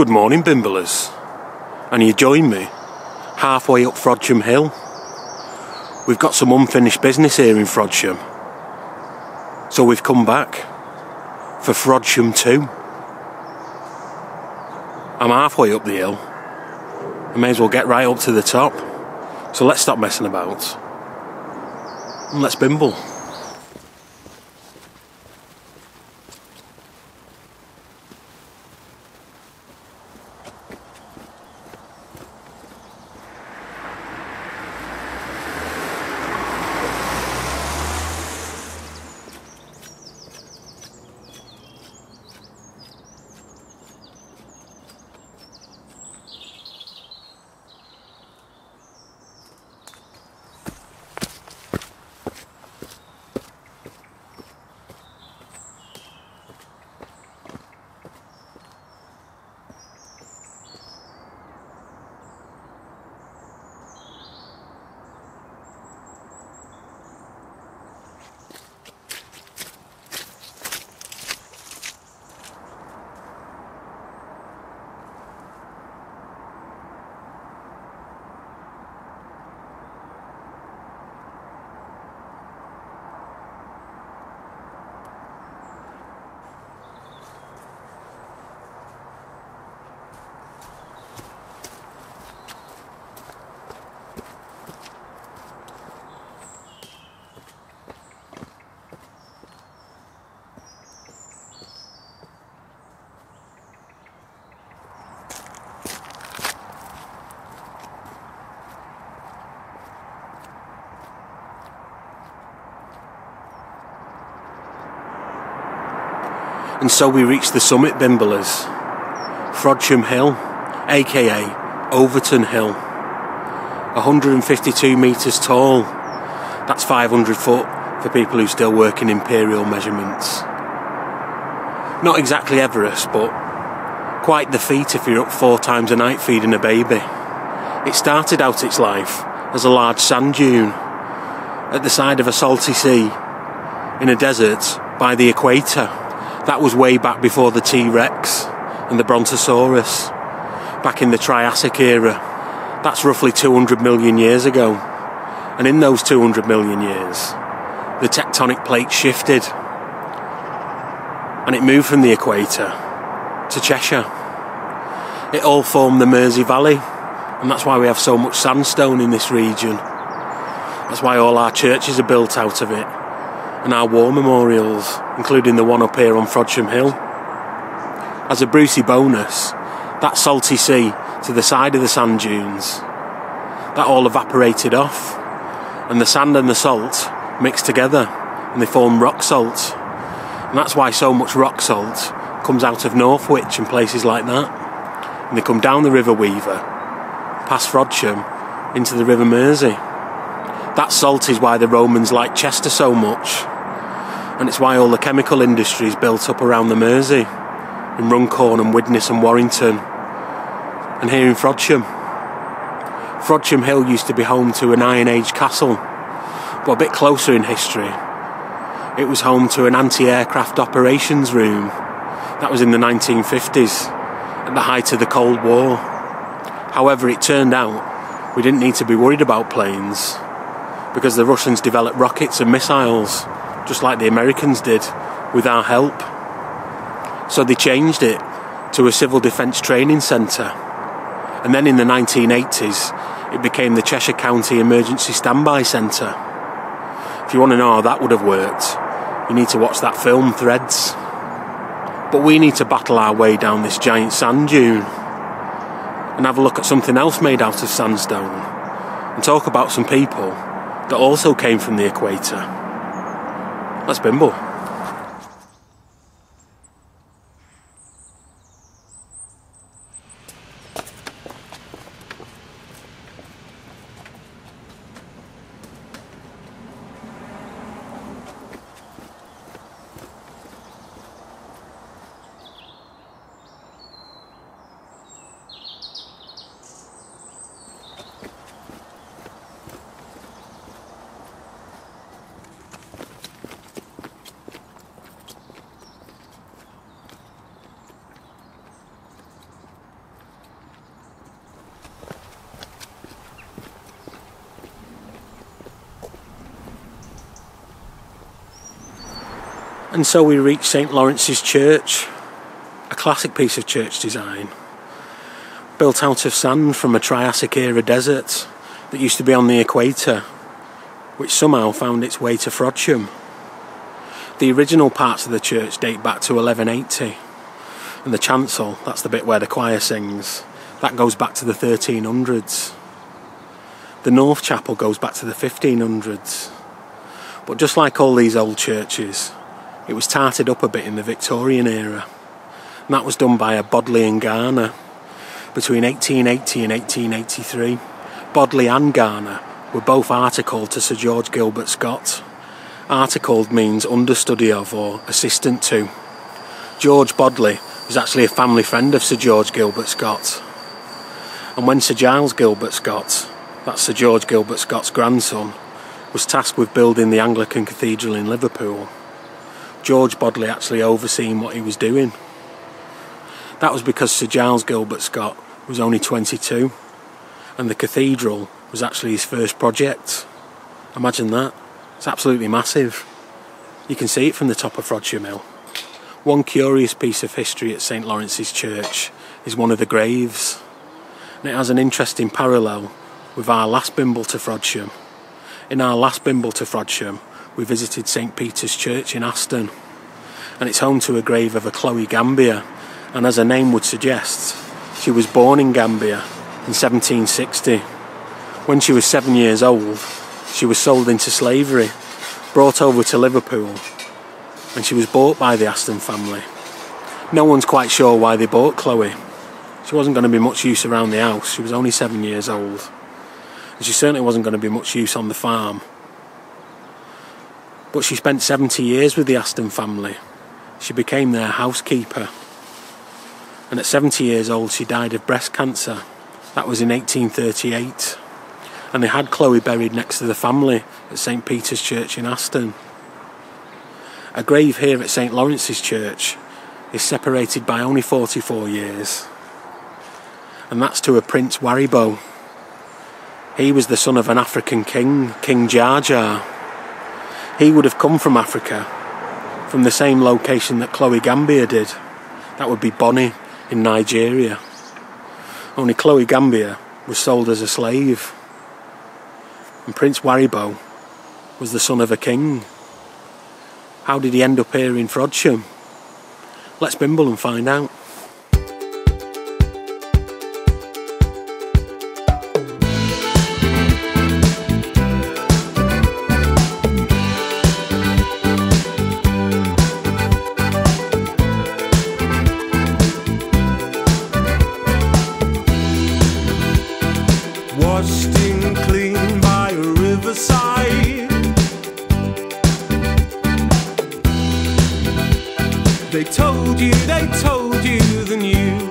Good morning, Bimblers. And you join me halfway up Frodsham Hill. We've got some unfinished business here in Frodsham. So we've come back for Frodsham 2. I'm halfway up the hill. I may as well get right up to the top. So let's stop messing about. And let's bimble. And so we reached the summit, Bimblers. Frodsham Hill, aka Overton Hill. 152 metres tall. That's 500 foot for people who still work in imperial measurements. Not exactly Everest, but quite the feat if you're up four times a night feeding a baby. It started out its life as a large sand dune at the side of a salty sea in a desert by the equator. That was way back before the T Rex and the Brontosaurus, back in the Triassic era. That's roughly 200 million years ago. And in those 200 million years, the tectonic plate shifted and it moved from the equator to Cheshire. It all formed the Mersey Valley, and that's why we have so much sandstone in this region. That's why all our churches are built out of it and our war memorials, including the one up here on Frodsham Hill. As a Brucey bonus, that salty sea to the side of the sand dunes, that all evaporated off, and the sand and the salt mixed together and they form rock salt. And that's why so much rock salt comes out of Northwich and places like that. And they come down the River Weaver, past Frodsham, into the River Mersey. That salt is why the Romans liked Chester so much. And it's why all the chemical industry is built up around the Mersey, in Runcorn and Widnes and Warrington, and here in Frodsham. Frodsham Hill used to be home to an Iron Age castle, but a bit closer in history, it was home to an anti aircraft operations room. That was in the 1950s, at the height of the Cold War. However, it turned out we didn't need to be worried about planes because the Russians developed rockets and missiles, just like the Americans did, with our help. So they changed it to a civil defence training centre. And then in the 1980s, it became the Cheshire County Emergency Standby Centre. If you want to know how that would have worked, you need to watch that film Threads. But we need to battle our way down this giant sand dune and have a look at something else made out of sandstone and talk about some people that also came from the equator. Let's bimble. And so we reach St Lawrence's Church, a classic piece of church design, built out of sand from a Triassic era desert that used to be on the equator, which somehow found its way to Frodsham. The original parts of the church date back to 1180, and the chancel, that's the bit where the choir sings, that goes back to the 1300s. The North Chapel goes back to the 1500s. But just like all these old churches, it was tarted up a bit in the Victorian era. And that was done by a Bodley and Garner between 1880 and 1883. Bodley and Garner were both articled to Sir George Gilbert Scott. Articled means understudy of or assistant to. George Bodley was actually a family friend of Sir George Gilbert Scott. And when Sir Giles Gilbert Scott, that's Sir George Gilbert Scott's grandson, was tasked with building the Anglican Cathedral in Liverpool, George Bodley actually overseeing what he was doing. That was because Sir Giles Gilbert Scott was only 22 and the cathedral was actually his first project. Imagine that. It's absolutely massive. You can see it from the top of Frodsham Hill. One curious piece of history at St Lawrence's Church is one of the graves. And it has an interesting parallel with our last Bimble to Frodsham. In our last Bimble to Frodsham, we visited St Peter's Church in Aston, and it's home to a grave of a Chloe Gambia. And as her name would suggest, she was born in Gambia in 1760. When she was seven years old, she was sold into slavery, brought over to Liverpool, and she was bought by the Aston family. No one's quite sure why they bought Chloe. She wasn't going to be much use around the house, she was only seven years old and she certainly wasn't going to be much use on the farm. But she spent 70 years with the Aston family. She became their housekeeper. And at 70 years old, she died of breast cancer. That was in 1838. And they had Chloe buried next to the family at St Peter's Church in Aston. A grave here at St Lawrence's Church is separated by only 44 years. And that's to a Prince Waribo. He was the son of an African king, King Jaja. He would have come from Africa, from the same location that Chloe Gambia did. That would be Bonny in Nigeria. Only Chloe Gambia was sold as a slave. And Prince Waribo was the son of a king. How did he end up here in Frodsham? Let's bimble and find out. They told you, they told you the news.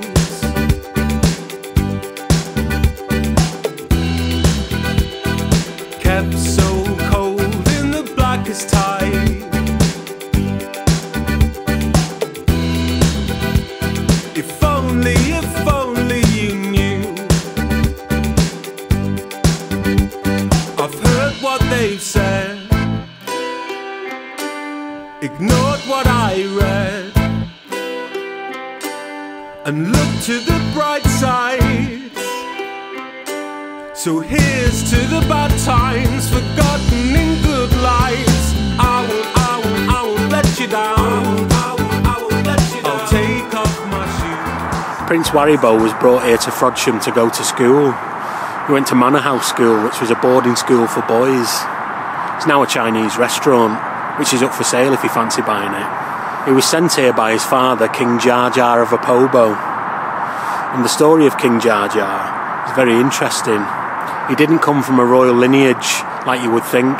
So here's to the bad times, forgotten in good lights. I won't, I won't, I won't let you down. Prince Waribo was brought here to Frodsham to go to school. He went to Manor House School, which was a boarding school for boys. It's now a Chinese restaurant, which is up for sale if you fancy buying it. He was sent here by his father, King Jaja of Opobo. And the story of King Jaja is very interesting. He didn't come from a royal lineage like you would think.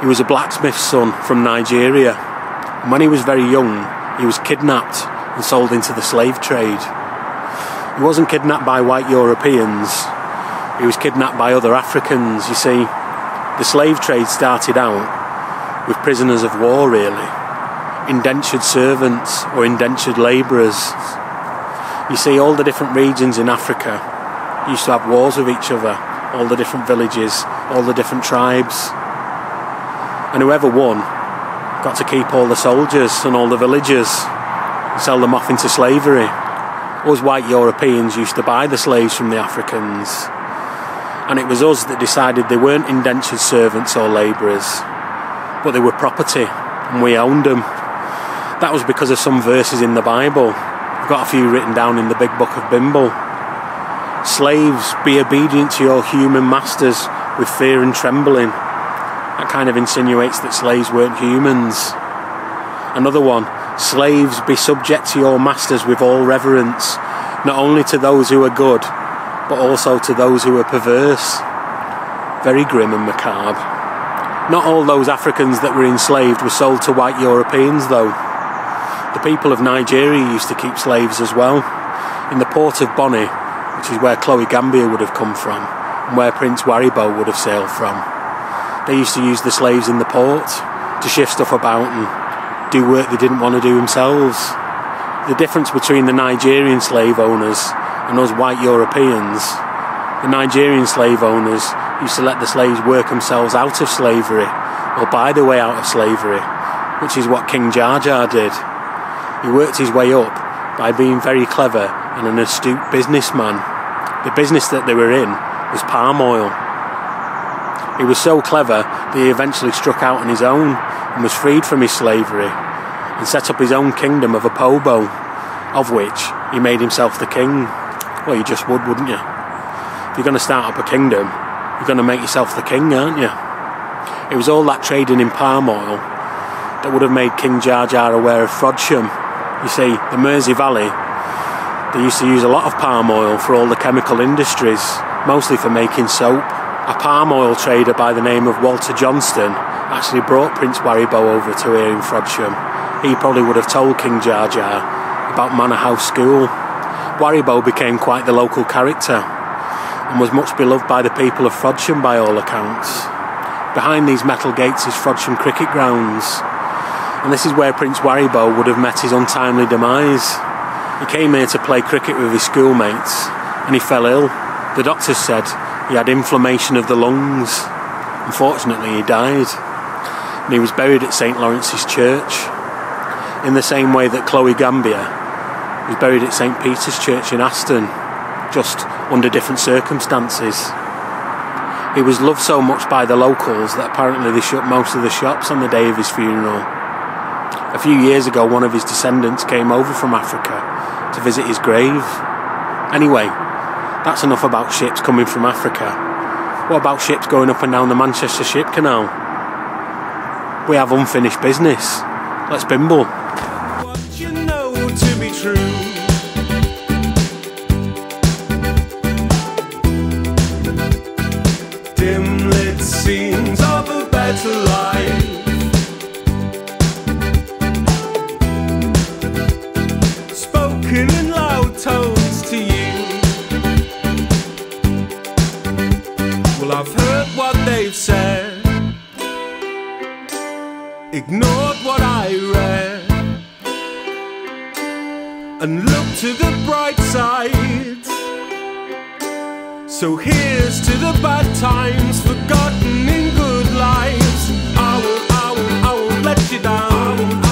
He was a blacksmith's son from Nigeria. And when he was very young, he was kidnapped and sold into the slave trade. He wasn't kidnapped by white Europeans, he was kidnapped by other Africans. You see, the slave trade started out with prisoners of war, really, indentured servants or indentured labourers. You see, all the different regions in Africa used to have wars with each other all the different villages, all the different tribes. And whoever won got to keep all the soldiers and all the villagers sell them off into slavery. Us white Europeans used to buy the slaves from the Africans, and it was us that decided they weren't indentured servants or labourers, but they were property, and we owned them. That was because of some verses in the Bible. I've got a few written down in the big book of Bimble. Slaves, be obedient to your human masters with fear and trembling. That kind of insinuates that slaves weren't humans. Another one, slaves, be subject to your masters with all reverence, not only to those who are good, but also to those who are perverse. Very grim and macabre. Not all those Africans that were enslaved were sold to white Europeans, though. The people of Nigeria used to keep slaves as well. In the port of Bonny, which is where Chloe Gambia would have come from, and where Prince Waribo would have sailed from, they used to use the slaves in the port to shift stuff about and do work they didn't want to do themselves. The difference between the Nigerian slave owners and us white Europeans, the Nigerian slave owners used to let the slaves work themselves out of slavery or buy their way out of slavery, which is what King Jaja did. He worked his way up by being very clever and an astute businessman. The business that they were in was palm oil. He was so clever that he eventually struck out on his own and was freed from his slavery and set up his own kingdom of Opobo, of which he made himself the king. Well, you just would, wouldn't you? If you're going to start up a kingdom, you're going to make yourself the king, aren't you? It was all that trading in palm oil that would have made King Jaja aware of Frodsham you see, the Mersey Valley, they used to use a lot of palm oil for all the chemical industries, mostly for making soap. A palm oil trader by the name of Walter Johnston actually brought Prince Waribo over to here in Frodsham. He probably would have told King Jaja about Manor House School. Waribo became quite the local character and was much beloved by the people of Frodsham by all accounts. Behind these metal gates is Frodsham Cricket Grounds, and this is where Prince Waribo would have met his untimely demise. He came here to play cricket with his schoolmates and he fell ill. The doctors said he had inflammation of the lungs. Unfortunately, he died. And he was buried at St Lawrence's Church, in the same way that Chloe Gambia was buried at St Peter's Church in Aston, just under different circumstances. He was loved so much by the locals that apparently they shut most of the shops on the day of his funeral. A few years ago, one of his descendants came over from Africa to visit his grave. Anyway, that's enough about ships coming from Africa. What about ships going up and down the Manchester Ship Canal? We have unfinished business. Let's bimble. Spoken in loud tones to you. Well, I've heard what they've said, ignored what I read and look to the bright side. So here's to the bad times forgotten in good lives. I won't, I won't, I won't let you down.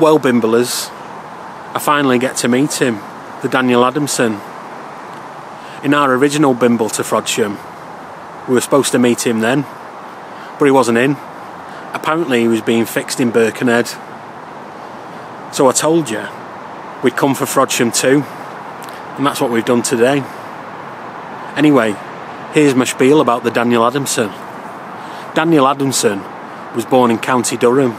Well, Bimblers, I finally get to meet him, the Daniel Adamson. In our original Bimble to Frodsham, we were supposed to meet him then, but he wasn't in. Apparently, he was being fixed in Birkenhead. So I told you we'd come for Frodsham too, and that's what we've done today. Anyway, here's my spiel about the Daniel Adamson. Daniel Adamson was born in County Durham.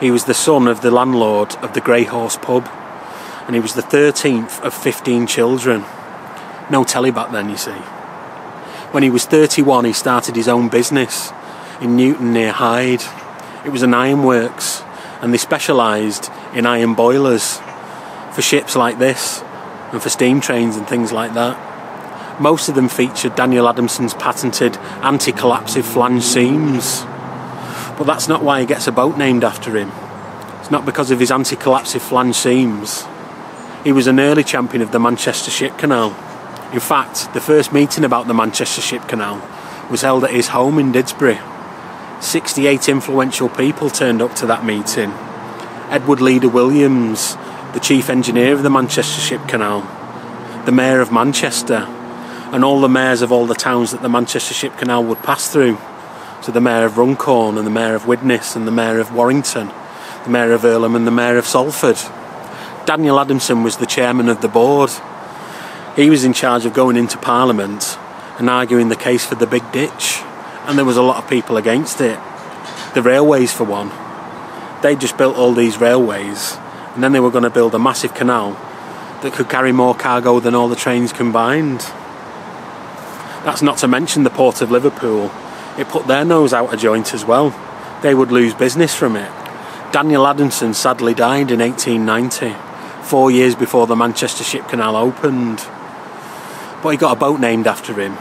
He was the son of the landlord of the Grey Horse pub, and he was the 13th of 15 children. No telly back then, you see. When he was 31, he started his own business in Newton near Hyde. It was an ironworks, and they specialised in iron boilers for ships like this and for steam trains and things like that. Most of them featured Daniel Adamson's patented anti collapsive flange seams. But that's not why he gets a boat named after him. It's not because of his anti collapsive flange seams. He was an early champion of the Manchester Ship Canal. In fact, the first meeting about the Manchester Ship Canal was held at his home in Didsbury. 68 influential people turned up to that meeting. Edward Leader Williams, the chief engineer of the Manchester Ship Canal, the mayor of Manchester, and all the mayors of all the towns that the Manchester Ship Canal would pass through. So the mayor of Runcorn and the mayor of Widnes and the mayor of Warrington, the mayor of Irlam and the mayor of Salford. Daniel Adamson was the chairman of the board. He was in charge of going into Parliament and arguing the case for the big ditch, and there was a lot of people against it. The railways, for one. They just built all these railways, and then they were going to build a massive canal that could carry more cargo than all the trains combined. That's not to mention the Port of Liverpool. It put their nose out of joint as well. They would lose business from it. Daniel Adamson sadly died in 1890, four years before the Manchester Ship Canal opened. But he got a boat named after him.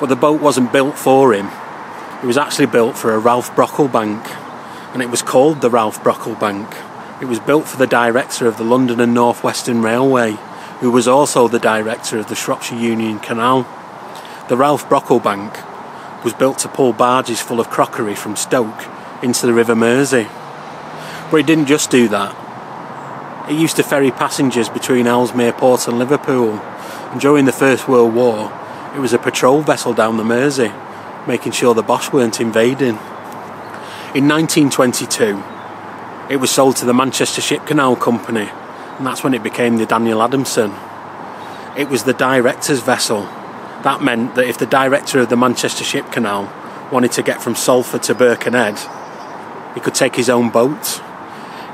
But the boat wasn't built for him. It was actually built for a Ralph Brocklebank, and it was called the Ralph Brocklebank. It was built for the director of the London and North Western Railway, who was also the director of the Shropshire Union Canal. The Ralph Brocklebank was built to pull barges full of crockery from Stoke into the River Mersey. But it didn't just do that. It used to ferry passengers between Ellesmere Port and Liverpool, and during the First World War, it was a patrol vessel down the Mersey, making sure the Boche weren't invading. In 1922, it was sold to the Manchester Ship Canal Company, and that's when it became the Daniel Adamson. It was the director's vessel that meant that if the director of the Manchester Ship Canal wanted to get from Salford to Birkenhead, he could take his own boat.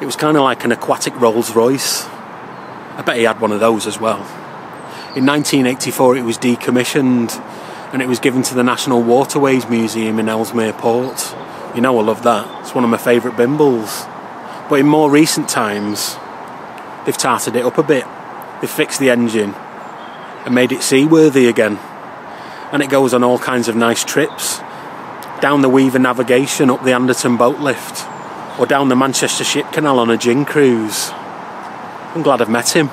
It was kind of like an aquatic Rolls Royce. I bet he had one of those as well. In 1984, it was decommissioned and it was given to the National Waterways Museum in Ellesmere Port. You know, I love that. It's one of my favourite bimbles. But in more recent times, they've tarted it up a bit. They've fixed the engine and made it seaworthy again and it goes on all kinds of nice trips down the Weaver Navigation, up the Anderton boat lift, or down the Manchester Ship Canal on a gin cruise. I'm glad I've met him.